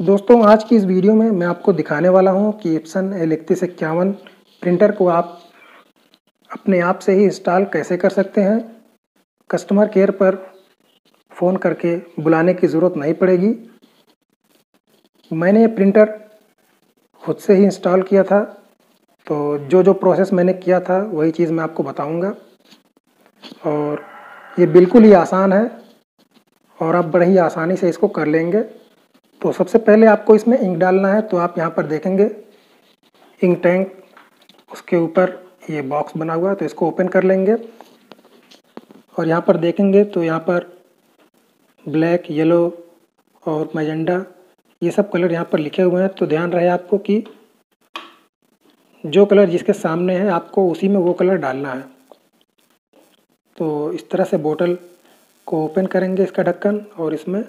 दोस्तों, आज की इस वीडियो में मैं आपको दिखाने वाला हूँ कि एप्सन एल इकतीस इक्यावन प्रिंटर को आप अपने आप से ही इंस्टॉल कैसे कर सकते हैं। कस्टमर केयर पर फ़ोन करके बुलाने की ज़रूरत नहीं पड़ेगी। मैंने ये प्रिंटर खुद से ही इंस्टॉल किया था तो जो जो प्रोसेस मैंने किया था, वही चीज़ मैं आपको बताऊँगा। और ये बिल्कुल ही आसान है, और आप बड़े ही आसानी से इसको कर लेंगे। तो सबसे पहले आपको इसमें इंक डालना है तो आप यहाँ पर देखेंगे, इंक टैंक, उसके ऊपर ये बॉक्स बना हुआ है तो इसको ओपन कर लेंगे। और यहाँ पर देखेंगे तो यहाँ पर ब्लैक, येलो और मैजेंडा, ये सब कलर यहाँ पर लिखे हुए हैं। तो ध्यान रहे आपको कि जो कलर जिसके सामने है, आपको उसी में वो कलर डालना है। तो इस तरह से बोतल को ओपन करेंगे इसका ढक्कन और इसमें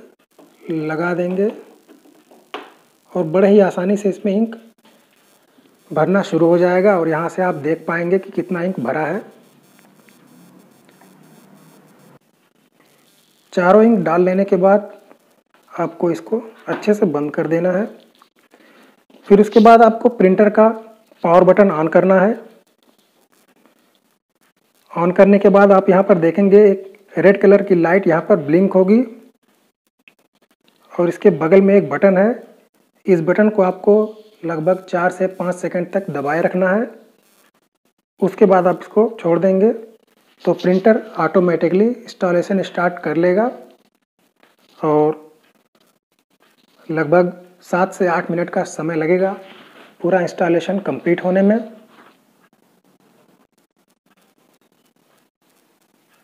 लगा देंगे। और बड़े ही आसानी से इसमें इंक भरना शुरू हो जाएगा और यहाँ से आप देख पाएँगे कि कितना इंक भरा है। चारों इंक डाल लेने के बाद आपको इसको अच्छे से बंद कर देना है। फिर उसके बाद आपको प्रिंटर का पावर बटन ऑन करना है। ऑन करने के बाद आप यहाँ पर देखेंगे एक रेड कलर की लाइट यहाँ पर ब्लिंक होगी और इसके बगल में एक बटन है। इस बटन को आपको लगभग चार से पाँच सेकंड तक दबाए रखना है। उसके बाद आप इसको छोड़ देंगे तो प्रिंटर ऑटोमेटिकली इंस्टॉलेशन स्टार्ट कर लेगा। और लगभग सात से आठ मिनट का समय लगेगा पूरा इंस्टॉलेशन कंप्लीट होने में।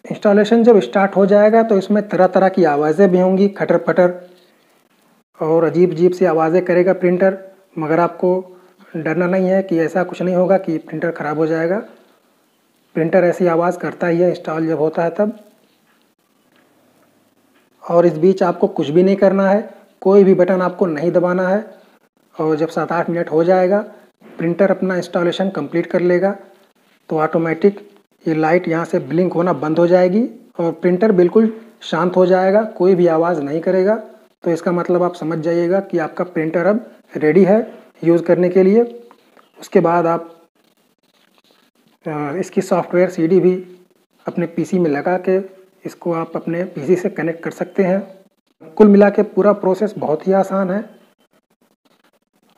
इंस्टॉलेशन जब स्टार्ट हो जाएगा तो इसमें तरह तरह की आवाज़ें भी होंगी खटर पटर और अजीब अजीब सी आवाज़ें करेगा प्रिंटर, मगर आपको डरना नहीं है कि ऐसा कुछ नहीं होगा कि प्रिंटर ख़राब हो जाएगा। प्रिंटर ऐसी आवाज़ करता ही है, इंस्टॉल जब होता है तब। और इस बीच आपको कुछ भी नहीं करना है, कोई भी बटन आपको नहीं दबाना है, और जब सात आठ मिनट हो जाएगा, प्रिंटर अपना इंस्टॉलेशन कंप्लीट कर लेगा तो ऑटोमेटिक ये लाइट यहाँ से ब्लिंक होना बंद हो जाएगी, और प्रिंटर बिल्कुल शांत हो जाएगा, कोई भी आवाज़ नहीं करेगा। तो इसका मतलब आप समझ जाइएगा कि आपका प्रिंटर अब रेडी है यूज़ करने के लिए। उसके बाद आप इसकी सॉफ्टवेयर सीडी भी अपने पीसी में लगा के इसको आप अपने पीसी से कनेक्ट कर सकते हैं। कुल मिला के पूरा प्रोसेस बहुत ही आसान है।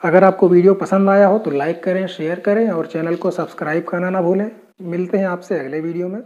अगर आपको वीडियो पसंद आया हो तो लाइक करें शेयर करें और चैनल को सब्सक्राइब करना ना भूलें। मिलते हैं आपसे अगले वीडियो में।